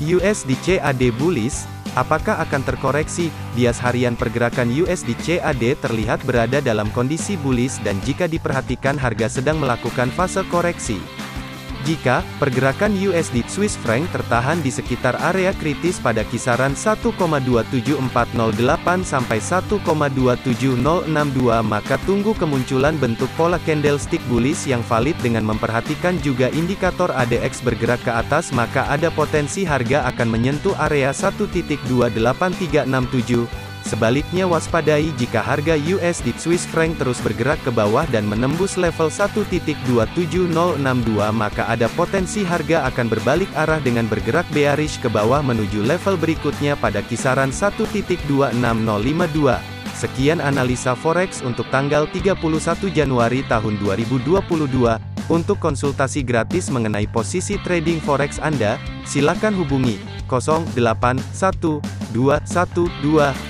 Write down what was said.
USD CAD bullish, apakah akan terkoreksi? Bias harian pergerakan USD CAD terlihat berada dalam kondisi bullish dan jika diperhatikan harga sedang melakukan fase koreksi. Jika pergerakan USD Swiss franc tertahan di sekitar area kritis pada kisaran 1,27408 sampai 1,27062 maka tunggu kemunculan bentuk pola candlestick bullish yang valid dengan memperhatikan juga indikator ADX bergerak ke atas maka ada potensi harga akan menyentuh area 1.28367 Sebaliknya waspadai jika harga USD Swiss franc terus bergerak ke bawah dan menembus level 1.27062 maka ada potensi harga akan berbalik arah dengan bergerak bearish ke bawah menuju level berikutnya pada kisaran 1.26052. Sekian analisa forex untuk tanggal 31 Januari tahun 2022. Untuk konsultasi gratis mengenai posisi trading forex Anda, silakan hubungi 081212